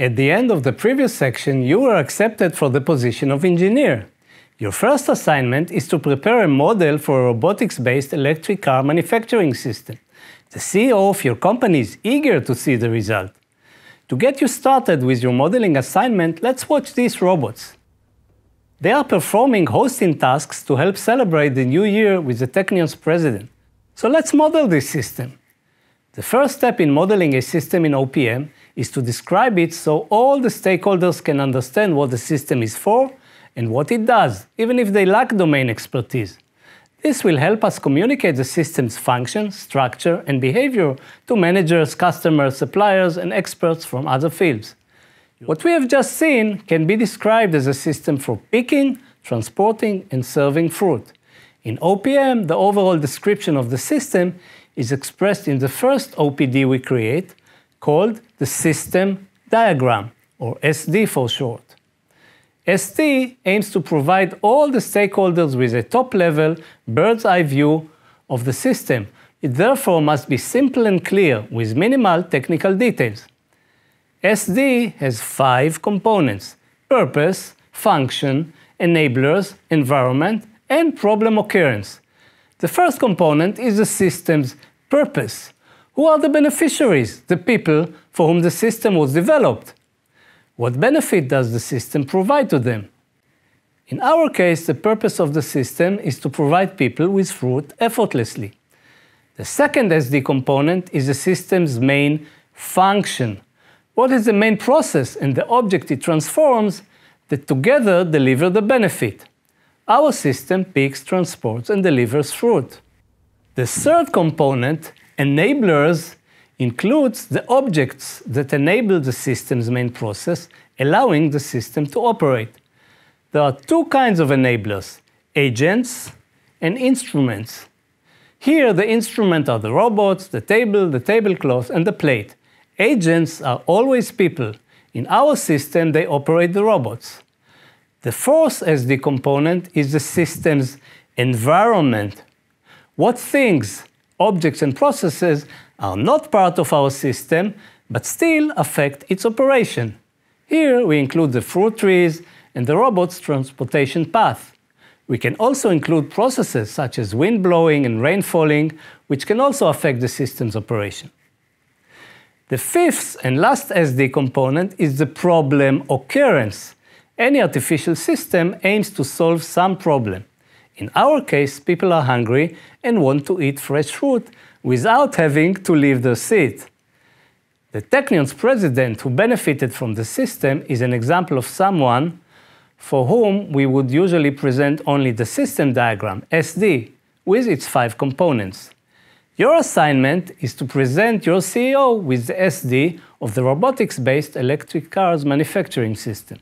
At the end of the previous section, you were accepted for the position of engineer. Your first assignment is to prepare a model for a robotics-based electric car manufacturing system. The CEO of your company is eager to see the result. To get you started with your modeling assignment, let's watch these robots. They are performing hosting tasks to help celebrate the new year with the Technion's president. So let's model this system. The first step in modeling a system in OPM is to describe it so all the stakeholders can understand what the system is for and what it does, even if they lack domain expertise. This will help us communicate the system's function, structure, and behavior to managers, customers, suppliers, and experts from other fields. What we have just seen can be described as a system for picking, transporting, and serving fruit. In OPM, the overall description of the system is expressed in the first OPD we create, called the System Diagram, or SD for short. SD aims to provide all the stakeholders with a top-level, bird's-eye view of the system. It therefore must be simple and clear, with minimal technical details. SD has five components, purpose, function, enablers, environment, and problem occurrence. The first component is the system's purpose. Who are the beneficiaries, the people for whom the system was developed? What benefit does the system provide to them? In our case, the purpose of the system is to provide people with fruit effortlessly. The second SD component is the system's main function. What is the main process and the object it transforms that together deliver the benefit? Our system picks, transports, and delivers fruit. The third component, enablers, includes the objects that enable the system's main process, allowing the system to operate. There are two kinds of enablers, agents and instruments. Here, the instruments are the robots, the table, the tablecloth, and the plate. Agents are always people. In our system, they operate the robots. The fourth SD component is the system's environment. What things, objects, and processes are not part of our system, but still affect its operation. Here we include the fruit trees and the robot's transportation path. We can also include processes such as wind blowing and rain falling, which can also affect the system's operation. The fifth and last SD component is the problem occurrence. Any artificial system aims to solve some problem. In our case, people are hungry and want to eat fresh fruit, without having to leave their seat. The Technion's president who benefited from the system is an example of someone for whom we would usually present only the system diagram, SD, with its five components. Your assignment is to present your CEO with the SD of the robotics-based electric cars manufacturing system.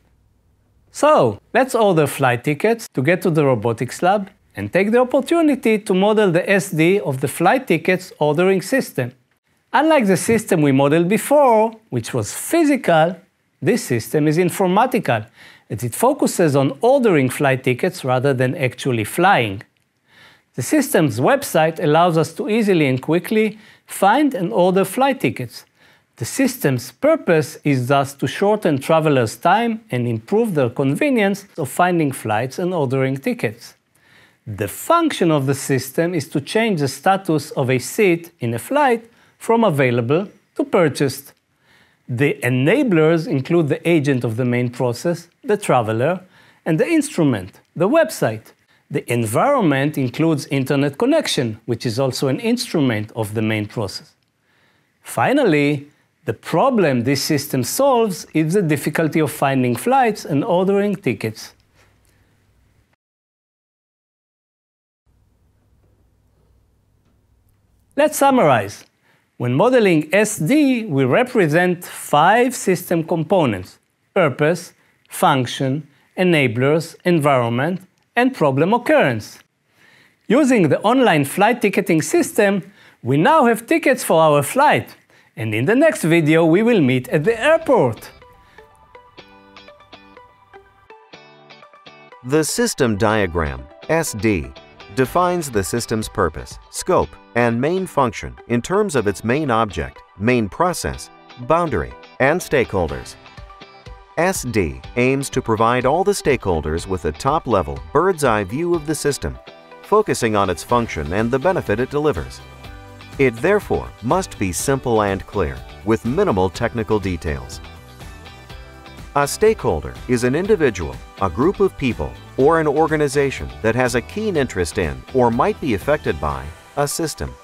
So, let's order flight tickets to get to the robotics lab and take the opportunity to model the SD of the flight tickets ordering system. Unlike the system we modeled before, which was physical, this system is informatical, as it focuses on ordering flight tickets rather than actually flying. The system's website allows us to easily and quickly find and order flight tickets. The system's purpose is thus to shorten travelers' time and improve their convenience of finding flights and ordering tickets. The function of the system is to change the status of a seat in a flight from available to purchased. The enablers include the agent of the main process, the traveler, and the instrument, the website. The environment includes internet connection, which is also an instrument of the main process. Finally, the problem this system solves is the difficulty of finding flights and ordering tickets. Let's summarize. When modeling SD, we represent five system components, purpose, function, enablers, environment, and problem occurrence. Using the online flight ticketing system, we now have tickets for our flight, and in the next video we will meet at the airport. The System Diagram, SD, defines the system's purpose, scope, and main function in terms of its main object, main process, boundary, and stakeholders. SD aims to provide all the stakeholders with a top-level, bird's-eye view of the system, focusing on its function and the benefit it delivers. It therefore must be simple and clear, with minimal technical details. A stakeholder is an individual, a group of people, or an organization that has a keen interest in or might be affected by a system.